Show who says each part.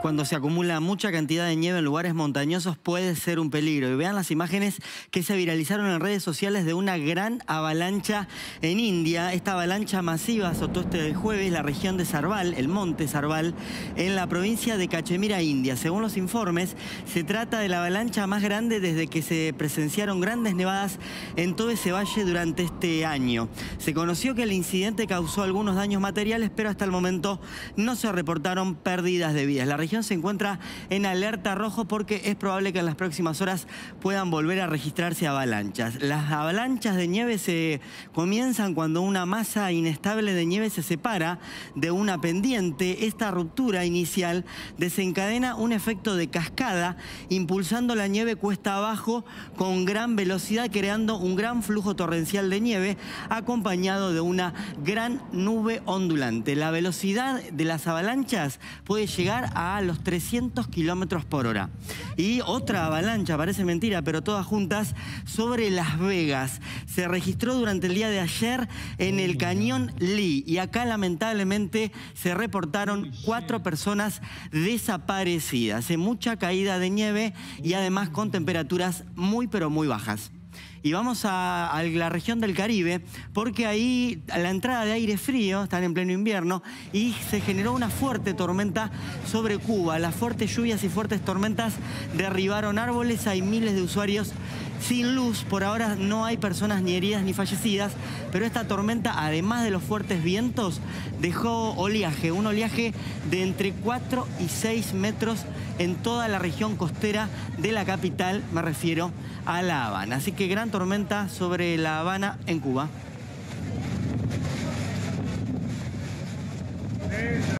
Speaker 1: Cuando se acumula mucha cantidad de nieve en lugares montañosos puede ser un peligro. Y vean las imágenes que se viralizaron en redes sociales de una gran avalancha en India. Esta avalancha masiva azotó este jueves la región de Sarval, el monte Sarval, en la provincia de Cachemira, India. Según los informes, se trata de la avalancha más grande desde que se presenciaron grandes nevadas en todo ese valle durante este año. Se conoció que el incidente causó algunos daños materiales, pero hasta el momento no se reportaron pérdidas de vidas. Región se encuentra en alerta rojo porque es probable que en las próximas horas puedan volver a registrarse avalanchas. Las avalanchas de nieve se comienzan cuando una masa inestable de nieve se separa de una pendiente. Esta ruptura inicial desencadena un efecto de cascada, impulsando la nieve cuesta abajo con gran velocidad, creando un gran flujo torrencial de nieve, acompañado de una gran nube ondulante. La velocidad de las avalanchas puede llegar a a los 300 kilómetros por hora. Y otra avalancha, parece mentira, pero todas juntas, sobre Las Vegas. Se registró durante el día de ayer en el cañón Lee. Y acá lamentablemente se reportaron cuatro personas desaparecidas. mucha caída de nieve y además con temperaturas muy pero muy bajas y vamos a, la región del Caribe porque ahí a la entrada de aire frío, están en pleno invierno, y se generó una fuerte tormenta sobre Cuba. Las fuertes lluvias y fuertes tormentas derribaron árboles, hay miles de usuarios sin luz. Por ahora no hay personas ni heridas ni fallecidas, pero esta tormenta, además de los fuertes vientos, dejó oleaje, un oleaje de entre 4 y 6 metros en toda la región costera de la capital, me refiero a La Habana. Así que gran tormenta sobre La Habana en Cuba.